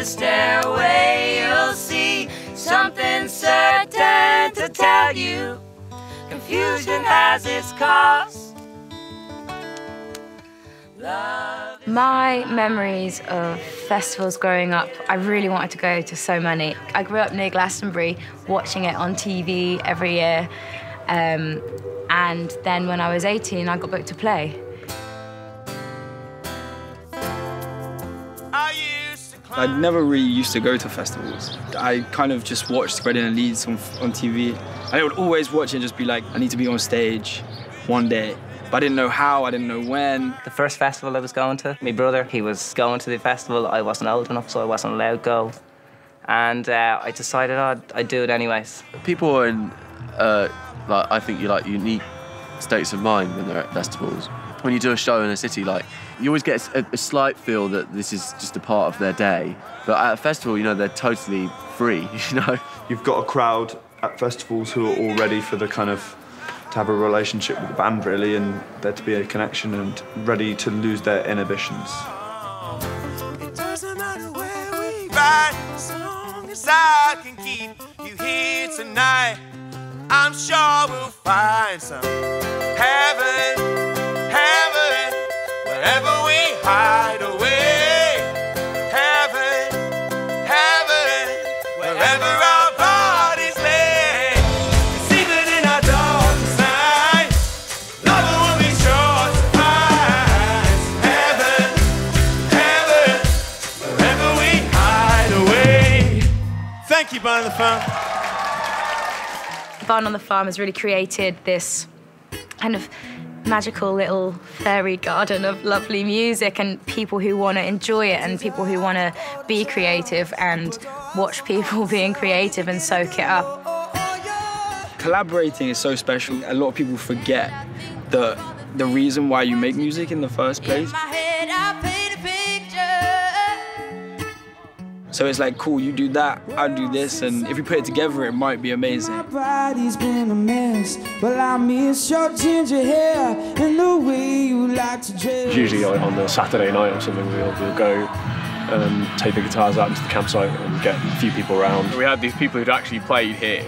the stairway, you'll see something certain to tell you. Confusion has its cost. My memories of festivals growing up, I really wanted to go to so many. I grew up near Glastonbury, watching it on TV every year. Um, and then when I was 18, I got booked to play. I never really used to go to festivals. I kind of just watched Reading and Leeds on, on TV. And I would always watch it and just be like, I need to be on stage one day. But I didn't know how, I didn't know when. The first festival I was going to, my brother, he was going to the festival. I wasn't old enough, so I wasn't allowed to go. And uh, I decided I'd, I'd, do it anyways. People are in, uh, like, I think you like unique states of mind when they're at festivals. When you do a show in a city, like you always get a, a, slight feel that this is just a part of their day. But at a festival, you know, they're totally free, you know? You've got a crowd at festivals who are all ready for the kind of to have a relationship with the band really and there to be a connection and ready to lose their inhibitions. It doesn't matter where we ride, as long as I can keep you here tonight, I'm sure we'll find some heaven, heaven, wherever we hide away. Heaven, heaven, wherever our bodies lay. It's even in our darkest night, love will be sure to find. Heaven, heaven, wherever we hide away. Thank you, Barn on the Farm. Barn on the Farm has really created this kind of magical little fairy garden of lovely music and people who want to enjoy it and people who want to be creative and watch people being creative and soak it up. Collaborating is so special. A lot of people forget the the reason why you make music in the first place. So it's like, cool, you do that, I do this, and if we put it together, it might be amazing. My body's been a mess, but I miss your ginger hair and the way you like to dress. Usually on the Saturday night or something, we'll, we'll go and take the guitars out into the campsite and get a few people around. We had these people who'd actually played here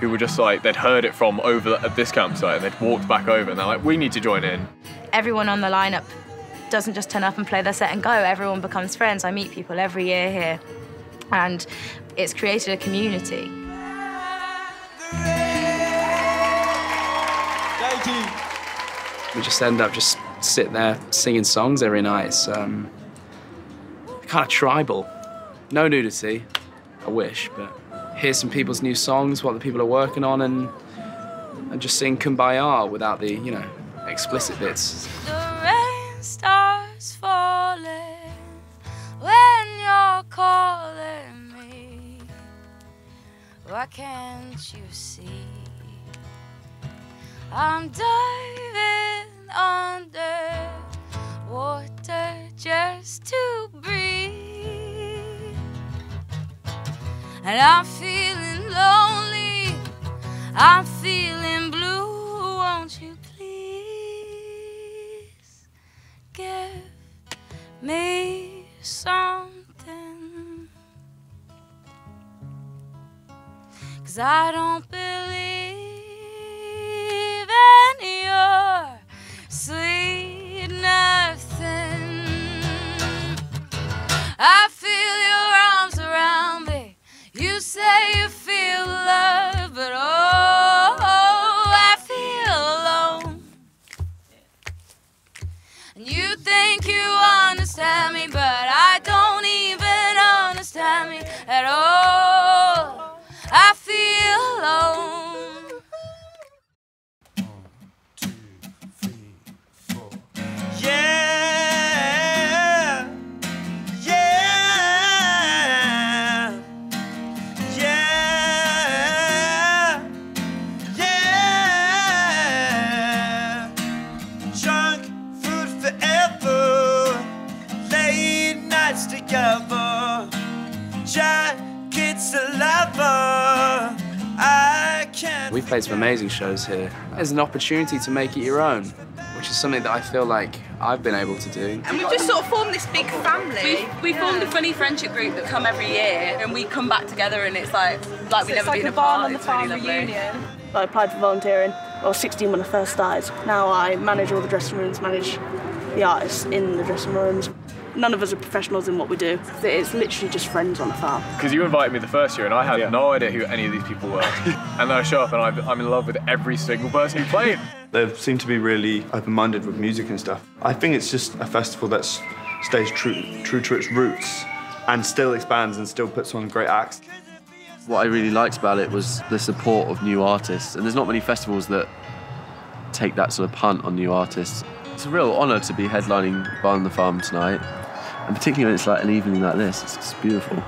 who were just like, they'd heard it from over at this campsite and they'd walked back over and they're like, we need to join in. Everyone on the lineup doesn't just turn up and play their set and go, everyone becomes friends. I meet people every year here and it's created a community. Thank you. We just end up just sitting there singing songs every night. It's um, kind of tribal. No nudity, I wish, but hear some people's new songs, what the people are working on, and and just sing Kumbaya without the, you know, explicit bits. Starts falling when you're calling me. Why can't you see? I'm diving under water just to breathe. And I'm feeling lonely. I'm feeling Cause I don't believe in your sweet nothing. I feel your arms around me. You say We've played some amazing shows here. There's an opportunity to make it your own, which which is something that I feel like I've been able to do. And we've just sort of formed this big family. We, we formed a funny friendship group that come every year, and we come back together, and it's like like we've never been apart. It's really lovely. I applied for volunteering. I was 16 when I first started. Now I manage all the dressing rooms, manage the artists in the dressing rooms. None of us are professionals in what we do. It's literally just friends on a farm. Because you invited me the first year and I had no idea who any of these people were. and then I show up and I'm, I'm in love with every single person who played. They seem to be really open-minded with music and stuff. I think it's just a festival that stays true, true to its roots and still expands and still puts on great acts. What I really liked about it was the support of new artists, and there's not many festivals that take that sort of punt on new artists. It's a real honour to be headlining Barn the Farm tonight, and particularly when it's like an evening like this, it's, it's beautiful.